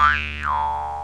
Bye.